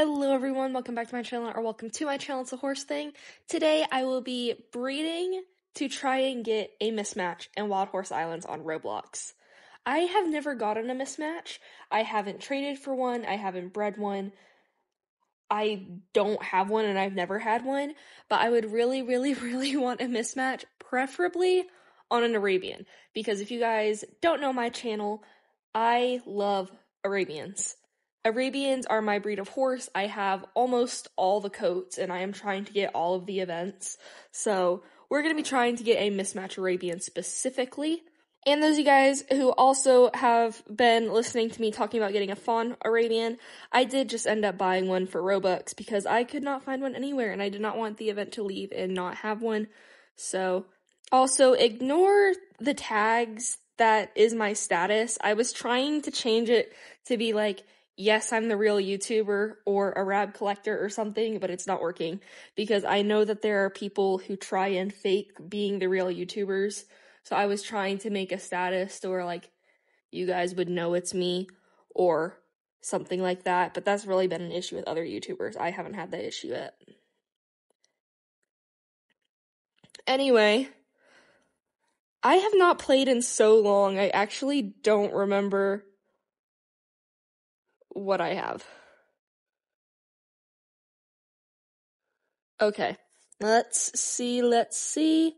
Hello everyone, welcome back to my channel, or welcome to my channel, it's a horse thing. Today I will be breeding to try and get a mismatch in Wild Horse Islands on Roblox. I have never gotten a mismatch, I haven't traded for one, I haven't bred one, I don't have one and I've never had one, but I would really, really, really want a mismatch, preferably on an Arabian, because if you guys don't know my channel, I love Arabians. Arabians are my breed of horse. I have almost all the coats and I am trying to get all of the events. So we're going to be trying to get a mismatch Arabian specifically. And those of you guys who also have been listening to me talking about getting a fawn Arabian, I did just end up buying one for Robux because I could not find one anywhere and I did not want the event to leave and not have one. So also ignore the tags that is my status. I was trying to change it to be like yes, I'm the real YouTuber or a rab collector or something, but it's not working because I know that there are people who try and fake being the real YouTubers. So I was trying to make a status or like you guys would know it's me or something like that, but that's really been an issue with other YouTubers. I haven't had that issue yet. Anyway, I have not played in so long. I actually don't remember what I have. Okay, let's see, let's see.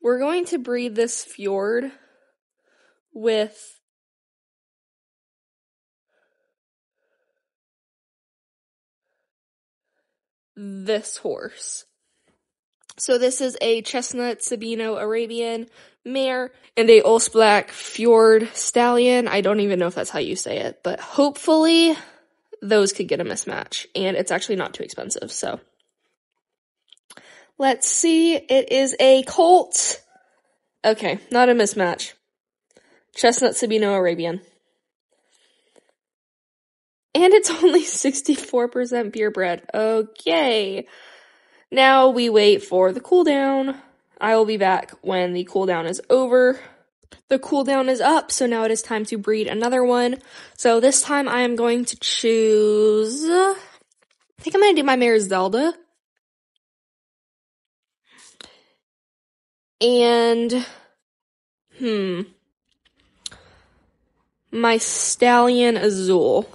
We're going to breed this fjord with this horse. So this is a chestnut Sabino Arabian mare and a Ulsblakk Fjord stallion. I don't even know if that's how you say it, but hopefully those could get a mismatch and it's actually not too expensive. So let's see. It is a colt. Okay, not a mismatch. Chestnut Sabino Arabian. And it's only 64% purebred. Okay. Now we wait for the cooldown. I will be back when the cooldown is over. The cooldown is up, so now it is time to breed another one. So this time I am going to choose. I think I'm going to do my mare Zelda. And. Hmm. My stallion Azul.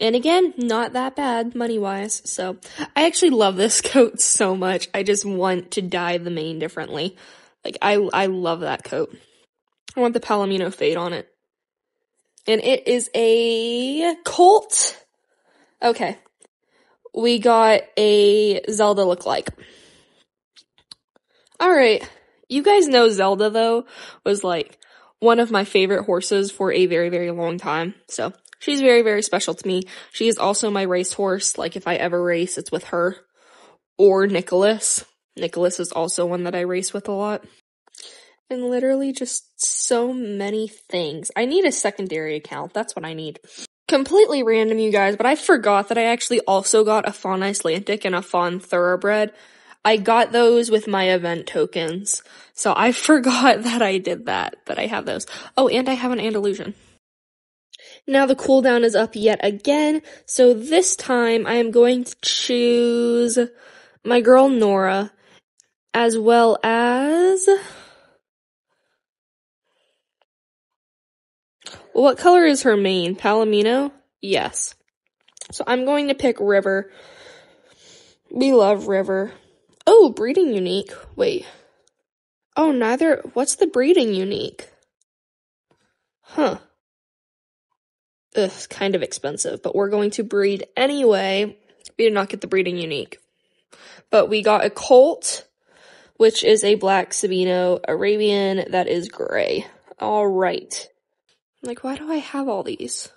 And again, not that bad money wise. So I actually love this coat so much. I just want to dye the mane differently. Like I I love that coat. I want the Palomino fade on it. And it is a Colt. Okay. We got a Zelda look like. Alright. You guys know Zelda though was like one of my favorite horses for a very, very long time. So She's very, very special to me. She is also my racehorse. Like if I ever race, it's with her. Or Nicholas. Nicholas is also one that I race with a lot. And literally just so many things. I need a secondary account. That's what I need. Completely random, you guys, but I forgot that I actually also got a Fawn Icelandic and a Fawn Thoroughbred. I got those with my event tokens. So I forgot that I did that, that I have those. Oh, and I have an Andalusian. Now the cooldown is up yet again, so this time I am going to choose my girl Nora, as well as... What color is her mane? Palomino? Yes. So I'm going to pick River. We love River. Oh, breeding unique. Wait. Oh, neither. What's the breeding unique? Huh ugh, kind of expensive, but we're going to breed anyway. We did not get the breeding unique. But we got a colt, which is a black Sabino Arabian that is gray. All right. Like, why do I have all these?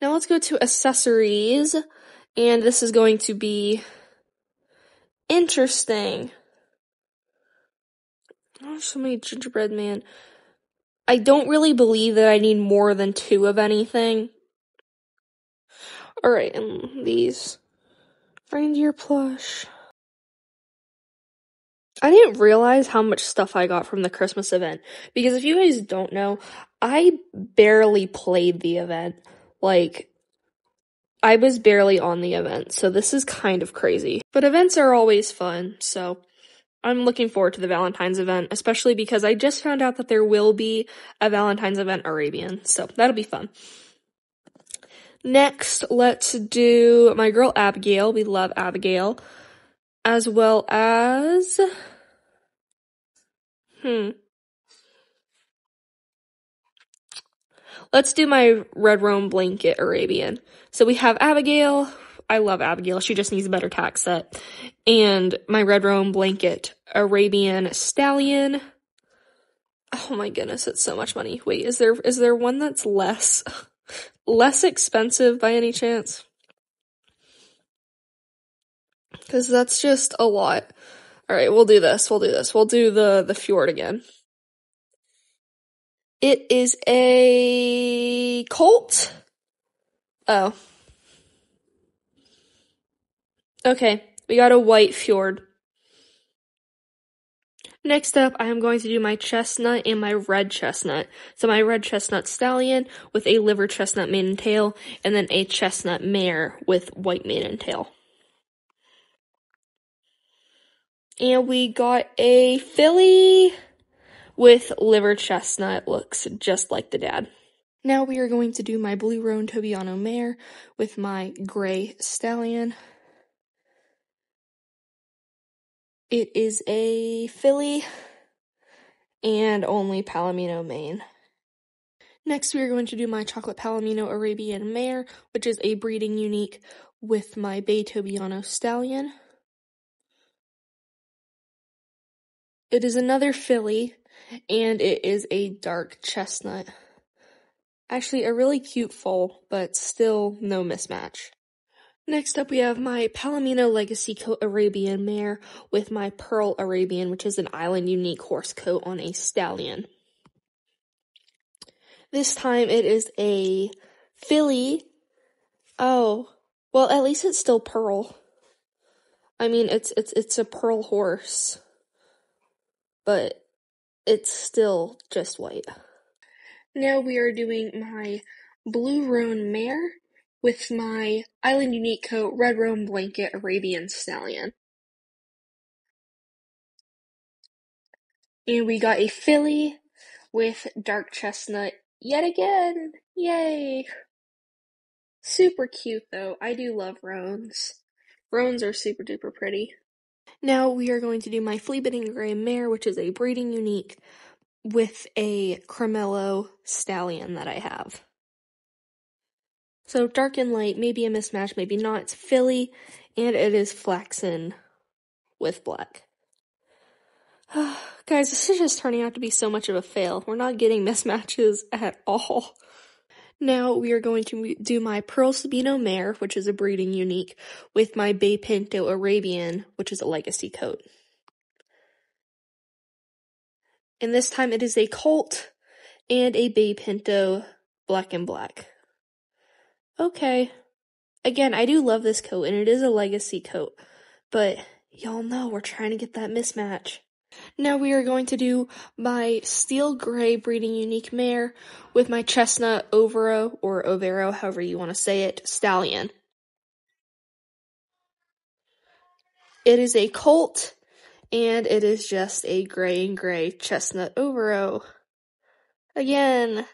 Now let's go to accessories. And this is going to be interesting. Oh, so many gingerbread man. I don't really believe that I need more than two of anything. Alright, and these reindeer plush. I didn't realize how much stuff I got from the Christmas event because if you guys don't know, I barely played the event. Like, I was barely on the event, so this is kind of crazy. But events are always fun, so I'm looking forward to the Valentine's event, especially because I just found out that there will be a Valentine's event Arabian, so that'll be fun. Next, let's do my girl Abigail. We love Abigail. As well as. Hmm. Let's do my Red Roan Blanket Arabian. So we have Abigail. I love Abigail. She just needs a better tack set. And my Red Roan Blanket Arabian Stallion. Oh my goodness, it's so much money. Wait, is there is there one that's less less expensive by any chance? Cuz that's just a lot. All right, we'll do this. We'll do this. We'll do the the fjord again. It is a Colt. Oh. Okay, we got a white fjord. Next up, I am going to do my chestnut and my red chestnut. So my red chestnut stallion with a liver chestnut and tail, and then a chestnut mare with white and tail. And we got a filly with liver chestnut, looks just like the dad. Now we are going to do my blue roan Tobiano mare with my gray stallion. It is a filly and only Palomino mane. Next, we are going to do my chocolate Palomino Arabian mare, which is a breeding unique with my Bay Tobiano stallion. It is another filly, and it is a dark chestnut. Actually, a really cute foal, but still no mismatch. Next up, we have my Palomino Legacy Coat Arabian mare with my Pearl Arabian, which is an island unique horse coat on a stallion. This time it is a filly. Oh, well, at least it's still Pearl. I mean, it's it's it's a Pearl horse, but it's still just white. Now we are doing my Blue Roan mare with my Island Unique Coat Red Roan Blanket Arabian Stallion. And we got a filly with dark chestnut yet again. Yay! Super cute though. I do love roans. Roans are super duper pretty. Now we are going to do my flea bitten gray mare, which is a breeding unique with a Cremello stallion that I have. So dark and light, maybe a mismatch, maybe not. It's filly, and it is flaxen with black. Guys, this is just turning out to be so much of a fail. We're not getting mismatches at all. Now we are going to do my Pearl Sabino mare, which is a breeding unique, with my Bay Pinto Arabian, which is a legacy coat. And this time it is a Colt and a Bay Pinto black and black. Okay. Again, I do love this coat, and it is a legacy coat, but y'all know we're trying to get that mismatch. Now we are going to do my steel gray breeding unique mare with my chestnut overo or overo, however you want to say it, stallion. It is a colt and it is just a gray and gray chestnut overo. Again,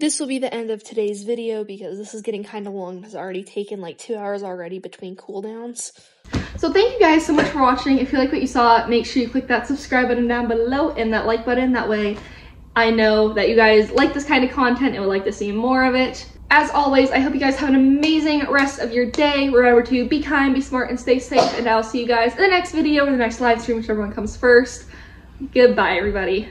this will be the end of today's video because this is getting kind of long. It's already taken like two hours already between cooldowns. So thank you guys so much for watching. If you like what you saw, make sure you click that subscribe button down below and that like button. That way I know that you guys like this kind of content and would like to see more of it. As always, I hope you guys have an amazing rest of your day. Remember to be kind, be smart, and stay safe. And I'll see you guys in the next video or the next live stream, whichever one comes first. Goodbye, everybody.